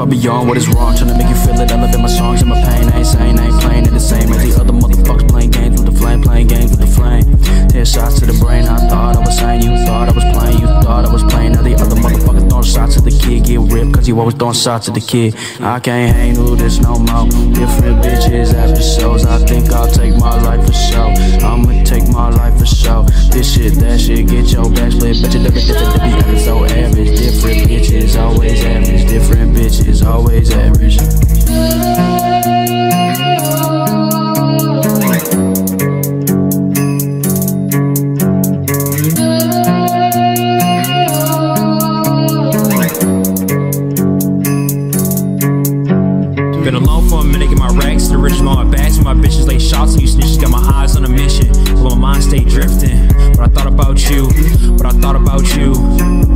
far beyond what is wrong. Tryna make you feel it, elevate my songs and my pain. I ain't saying I ain't playing it the same as the other motherfuckers playing games with the flame, playing games with the flame. Ten shots to the brain, I thought I was saying, you thought I was playing, you thought I was playing. Now the other motherfuckers throwing shots at the kid, get ripped, cause you always throwing shots at the kid. I can't with this no more. Different bitches, episodes. I think I'll take my life for show. I'ma take my life for show. This shit, that shit, get your back split. Bet you different, different, different, different, so average. Always average. Been alone for a minute, get my racks the riches, my bags, my bitches lay shots and you snitches. Got my eyes on a mission, but my mind stay drifting. But I thought about you, but I thought about you.